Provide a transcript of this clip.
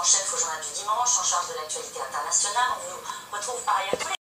en chef au Journal du Dimanche, en charge de l'actualité internationale. On vous retrouve par ailleurs tous les